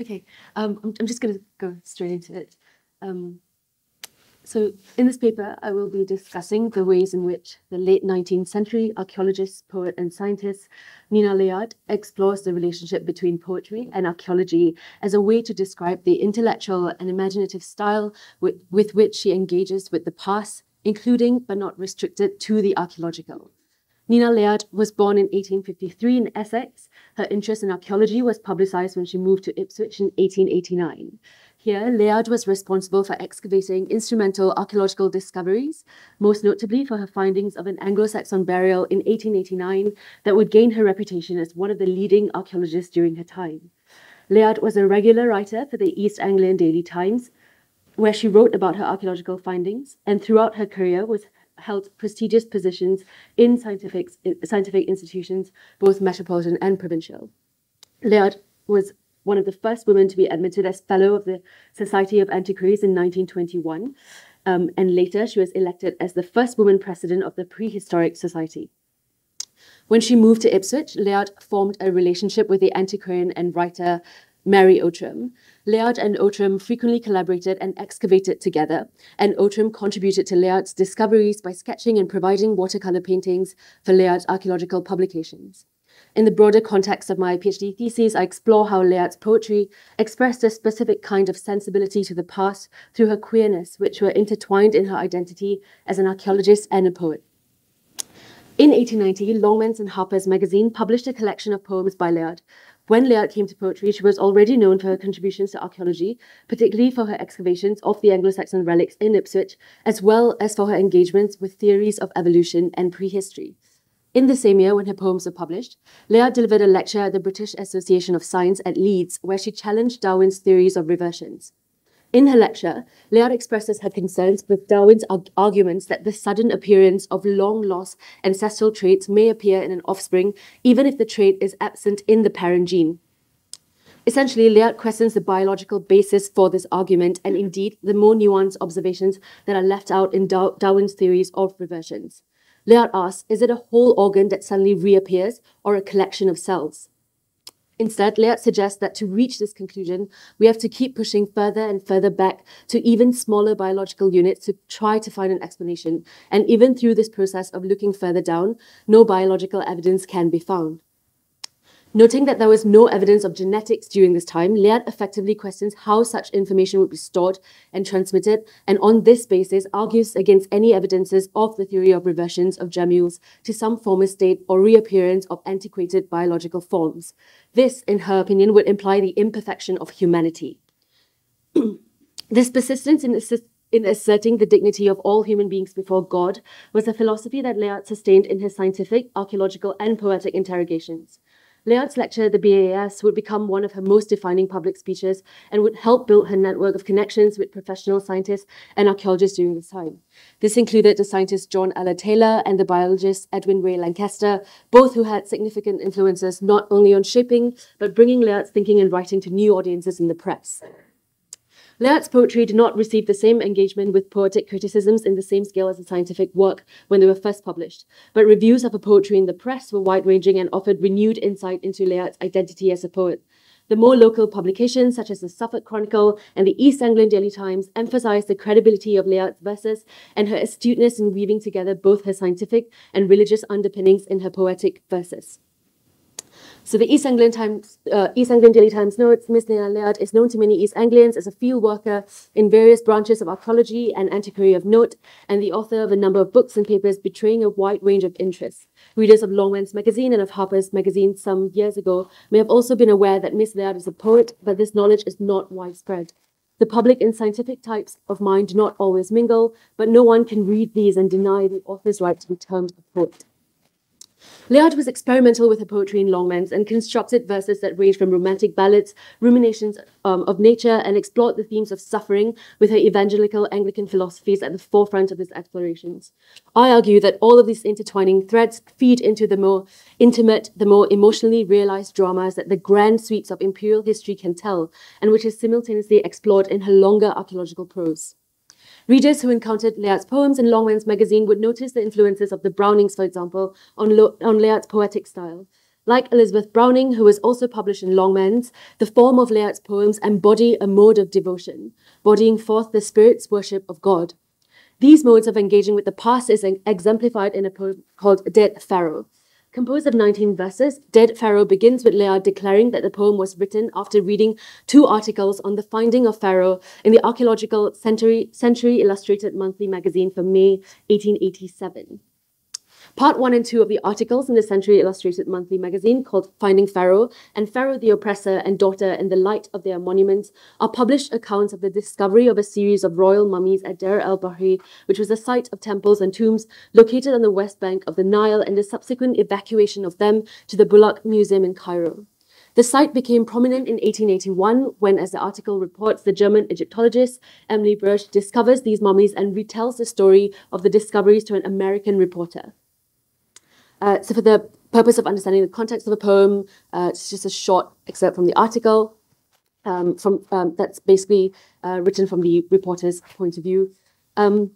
Okay, um, I'm, I'm just going to go straight into it. Um, so in this paper, I will be discussing the ways in which the late 19th century archaeologist, poet, and scientist Nina Layard explores the relationship between poetry and archaeology as a way to describe the intellectual and imaginative style with, with which she engages with the past, including but not restricted to the archaeological. Nina Layard was born in 1853 in Essex. Her interest in archaeology was publicized when she moved to Ipswich in 1889. Here, Layard was responsible for excavating instrumental archaeological discoveries, most notably for her findings of an Anglo-Saxon burial in 1889 that would gain her reputation as one of the leading archaeologists during her time. Layard was a regular writer for the East Anglian Daily Times, where she wrote about her archaeological findings, and throughout her career was held prestigious positions in scientific, scientific institutions, both metropolitan and provincial. Layard was one of the first women to be admitted as Fellow of the Society of Antiquaries in 1921. Um, and later, she was elected as the first woman president of the Prehistoric Society. When she moved to Ipswich, Layard formed a relationship with the antiquarian and writer Mary Outram. Layard and Outram frequently collaborated and excavated together, and Outram contributed to Layard's discoveries by sketching and providing watercolor paintings for Layard's archaeological publications. In the broader context of my PhD thesis, I explore how Layard's poetry expressed a specific kind of sensibility to the past through her queerness, which were intertwined in her identity as an archaeologist and a poet. In 1890, Longmans and Harper's Magazine published a collection of poems by Layard. When Layard came to poetry, she was already known for her contributions to archaeology, particularly for her excavations of the Anglo-Saxon relics in Ipswich, as well as for her engagements with theories of evolution and prehistory. In the same year, when her poems were published, Layard delivered a lecture at the British Association of Science at Leeds, where she challenged Darwin's theories of reversions. In her lecture, Layard expresses her concerns with Darwin's arguments that the sudden appearance of long lost ancestral traits may appear in an offspring, even if the trait is absent in the parent gene. Essentially, Layard questions the biological basis for this argument and indeed the more nuanced observations that are left out in Darwin's theories of reversions. Layard asks, is it a whole organ that suddenly reappears or a collection of cells? Instead, Layard suggests that to reach this conclusion, we have to keep pushing further and further back to even smaller biological units to try to find an explanation. And even through this process of looking further down, no biological evidence can be found. Noting that there was no evidence of genetics during this time, Layard effectively questions how such information would be stored and transmitted, and on this basis argues against any evidences of the theory of reversions of gemmules to some former state or reappearance of antiquated biological forms. This, in her opinion, would imply the imperfection of humanity. this persistence in, in asserting the dignity of all human beings before God was a philosophy that Layard sustained in his scientific, archaeological, and poetic interrogations. Layard's lecture at the BAS would become one of her most defining public speeches and would help build her network of connections with professional scientists and archaeologists during this time. This included the scientist John Ellor Taylor and the biologist Edwin Ray Lankester, both who had significant influences not only on shaping, but bringing Layard's thinking and writing to new audiences in the press. Layard's poetry did not receive the same engagement with poetic criticisms in the same scale as the scientific work when they were first published, but reviews of her poetry in the press were wide-ranging and offered renewed insight into Layard's identity as a poet. The more local publications, such as the Suffolk Chronicle and the East Anglian Daily Times, emphasized the credibility of Layard's verses and her astuteness in weaving together both her scientific and religious underpinnings in her poetic verses. So the East Anglian Times, uh, East Anglian Daily Times notes Miss Nina Layard is known to many East Anglians as a field worker in various branches of archaeology and antiquary of note, and the author of a number of books and papers betraying a wide range of interests. Readers of Longmans magazine and of Harper's magazine some years ago may have also been aware that Miss Layard is a poet, but this knowledge is not widespread. The public and scientific types of mind do not always mingle, but no one can read these and deny the author's right to be termed a poet. Layard was experimental with her poetry in Longmans and constructed verses that range from romantic ballads, ruminations um, of nature, and explored the themes of suffering with her evangelical Anglican philosophies at the forefront of his explorations. I argue that all of these intertwining threads feed into the more intimate, the more emotionally realized dramas that the grand sweeps of imperial history can tell, and which is simultaneously explored in her longer archaeological prose. Readers who encountered Layard's poems in Longmans magazine would notice the influences of the Brownings, for example, on, Lo on Layard's poetic style. Like Elizabeth Browning, who was also published in Longmans, the form of Layard's poems embody a mode of devotion, bodying forth the spirit's worship of God. These modes of engaging with the past is exemplified in a poem called Dead Pharaoh. Composed of 19 verses, Dead Pharaoh begins with Layard declaring that the poem was written after reading two articles on the finding of Pharaoh in the Archaeological Century, Century Illustrated Monthly magazine from May 1887. Part one and two of the articles in the Century Illustrated Monthly magazine called Finding Pharaoh and Pharaoh the Oppressor and Daughter in the Light of Their Monuments are published accounts of the discovery of a series of royal mummies at Deir el Bahri, which was a site of temples and tombs located on the west bank of the Nile and the subsequent evacuation of them to the Bulaq Museum in Cairo. The site became prominent in 1881 when, as the article reports, the German Egyptologist Emil Brugsch discovers these mummies and retells the story of the discoveries to an American reporter. Uh, so for the purpose of understanding the context of the poem, uh, it's just a short excerpt from the article um, from um, that's basically uh, written from the reporter's point of view. Um,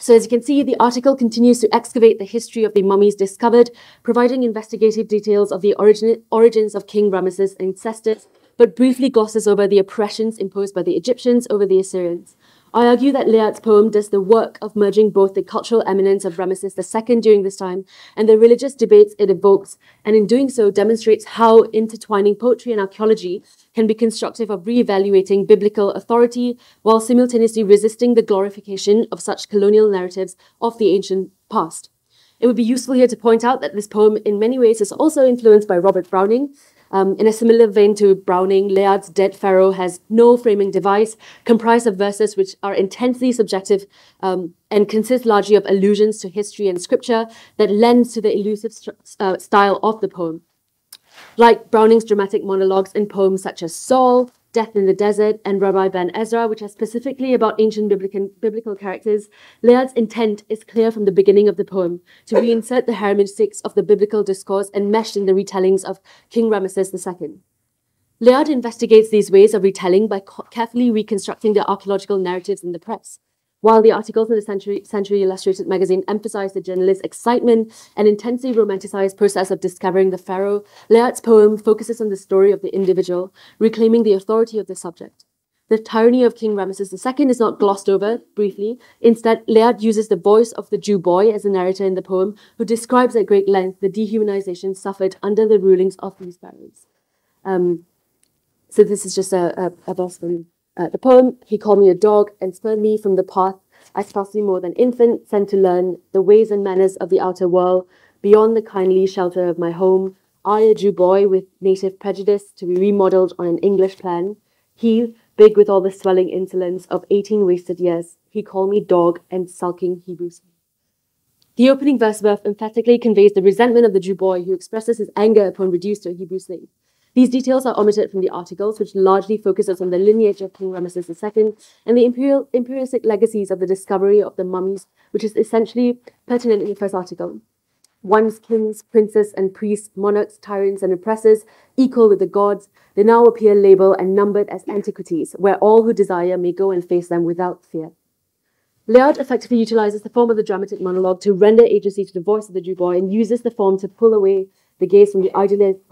so as you can see, the article continues to excavate the history of the mummies discovered, providing investigative details of the origin origins of King Ramesses ancestors, but briefly glosses over the oppressions imposed by the Egyptians over the Assyrians. I argue that Layard's poem does the work of merging both the cultural eminence of Ramesses II during this time and the religious debates it evokes, and in doing so demonstrates how intertwining poetry and archaeology can be constructive of re-evaluating biblical authority while simultaneously resisting the glorification of such colonial narratives of the ancient past. It would be useful here to point out that this poem in many ways is also influenced by Robert Browning, um, in a similar vein to Browning, Layard's Dead Pharaoh has no framing device, comprised of verses which are intensely subjective um, and consist largely of allusions to history and scripture that lends to the elusive uh, style of the poem. Like Browning's dramatic monologues in poems such as Saul, Death in the Desert, and Rabbi Ben Ezra, which are specifically about ancient biblical, biblical characters, Layard's intent is clear from the beginning of the poem to reinsert the hermeneutics of the biblical discourse enmeshed in the retellings of King Ramesses II. Layard investigates these ways of retelling by carefully reconstructing the archaeological narratives in the press. While the articles in the Century, Century Illustrated magazine emphasize the journalist's excitement and intensely romanticized process of discovering the pharaoh, Layard's poem focuses on the story of the individual, reclaiming the authority of the subject. The tyranny of King Ramesses II is not glossed over briefly. Instead, Layard uses the voice of the Jew boy as a narrator in the poem, who describes at great length the dehumanization suffered under the rulings of these pharaohs. Um, so this is just a, a, a uh, the poem, he called me a dog and spurned me from the path I scarcely more than infant, sent to learn the ways and manners of the outer world, beyond the kindly shelter of my home. I, a Jew boy with native prejudice, to be remodeled on an English plan. He, big with all the swelling insolence of eighteen wasted years, he called me dog and sulking Hebrew The opening verse above emphatically conveys the resentment of the Jew boy who expresses his anger upon reduced to a Hebrew slave. These details are omitted from the articles, which largely focuses on the lineage of King Ramesses II and the imperial, imperialistic legacies of the discovery of the mummies, which is essentially pertinent in the first article. Once kings, princes, and priests, monarchs, tyrants, and oppressors, equal with the gods, they now appear labeled and numbered as antiquities, where all who desire may go and face them without fear. Layard effectively utilizes the form of the dramatic monologue to render agency to the voice of the Jew boy and uses the form to pull away the gaze from the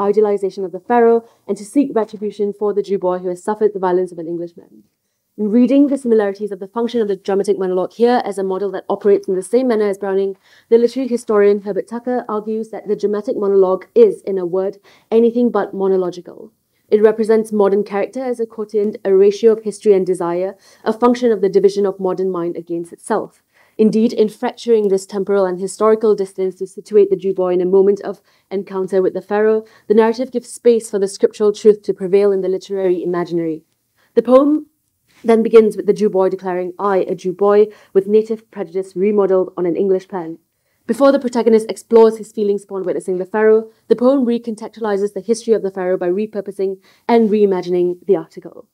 idealization of the pharaoh and to seek retribution for the Jew boy who has suffered the violence of an Englishman. In reading the similarities of the function of the dramatic monologue here as a model that operates in the same manner as Browning, the literary historian Herbert Tucker argues that the dramatic monologue is, in a word, anything but monological. It represents modern character as a quotient, a ratio of history and desire, a function of the division of modern mind against itself. Indeed, in fracturing this temporal and historical distance to situate the Jew boy in a moment of encounter with the Pharaoh, the narrative gives space for the scriptural truth to prevail in the literary imaginary. The poem then begins with the Jew boy declaring, I, a Jew boy, with native prejudice remodeled on an English plan. Before the protagonist explores his feelings upon witnessing the Pharaoh, the poem recontextualizes the history of the Pharaoh by repurposing and reimagining the article.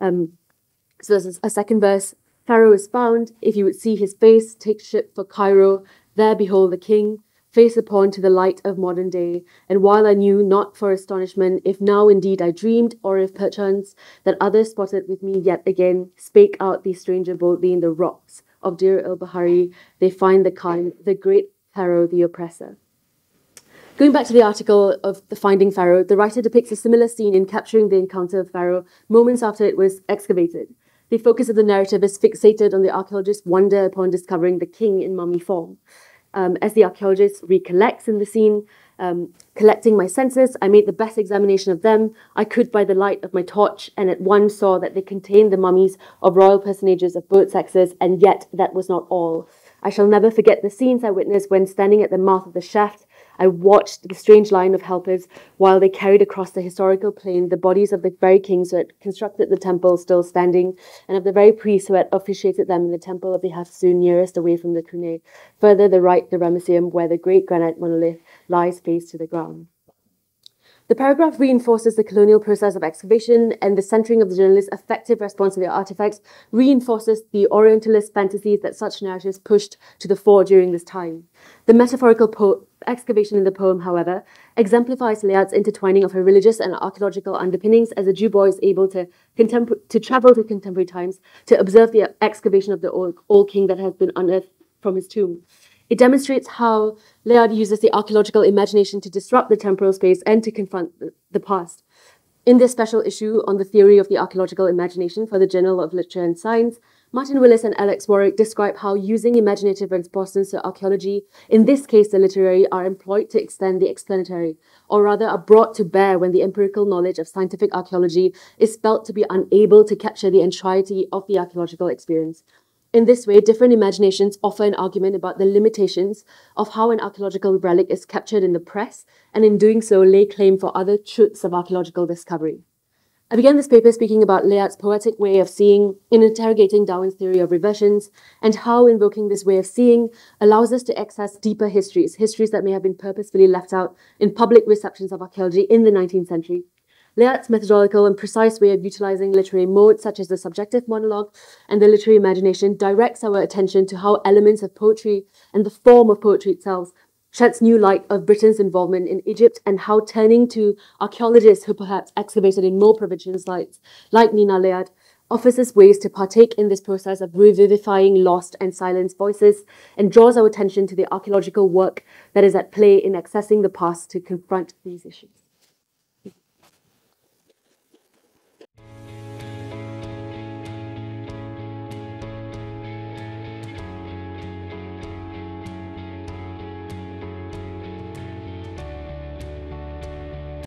Um, so there's a second verse Pharaoh is found. If you would see his face, take ship for Cairo. There behold the king, face upon to the light of modern day. And while I knew not for astonishment, if now indeed I dreamed, or if perchance that others spotted with me yet again, spake out the stranger boldly in the rocks of Deir el Bahari, they find the kind, the great Pharaoh, the oppressor. Going back to the article of The Finding Pharaoh, the writer depicts a similar scene in capturing the encounter of Pharaoh moments after it was excavated. The focus of the narrative is fixated on the archaeologist's wonder upon discovering the king in mummy form. Um, as the archaeologist recollects in the scene, um, collecting my senses, I made the best examination of them I could by the light of my torch, and at once saw that they contained the mummies of royal personages of both sexes, and yet that was not all. I shall never forget the scenes I witnessed when standing at the mouth of the shaft I watched the strange line of helpers while they carried across the historical plain the bodies of the very kings who had constructed the temple still standing, and of the very priests who had officiated them in the temple of the Hatasu nearest away from the Khune. Further, the right, the Ramesseum, where the great granite monolith lies face to the ground. The paragraph reinforces the colonial process of excavation, and the centering of the journalist's effective response to the artifacts reinforces the Orientalist fantasies that such narratives pushed to the fore during this time. The metaphorical excavation in the poem, however, exemplifies Layard's intertwining of her religious and archaeological underpinnings as a Jew boy is able to, to travel to contemporary times to observe the excavation of the old, old king that has been unearthed from his tomb. It demonstrates how Layard uses the archaeological imagination to disrupt the temporal space and to confront the past. In this special issue on the theory of the archaeological imagination for the Journal of Literature and Science, Martin Willis and Alex Warwick describe how using imaginative responses to archaeology, in this case the literary, are employed to extend the explanatory, or rather are brought to bear when the empirical knowledge of scientific archaeology is felt to be unable to capture the entirety of the archaeological experience. In this way, different imaginations offer an argument about the limitations of how an archaeological relic is captured in the press, and in doing so, lay claim for other truths of archaeological discovery. I began this paper speaking about Layard's poetic way of seeing in interrogating Darwin's theory of reversions, and how invoking this way of seeing allows us to access deeper histories, histories that may have been purposefully left out in public receptions of archaeology in the 19th century. Layard's methodological and precise way of utilizing literary modes such as the subjective monologue and the literary imagination directs our attention to how elements of poetry and the form of poetry itself sheds new light of Britain's involvement in Egypt and how turning to archaeologists who perhaps excavated in more provincial sites, like Nina Layard, offers us ways to partake in this process of revivifying lost and silenced voices and draws our attention to the archaeological work that is at play in accessing the past to confront these issues.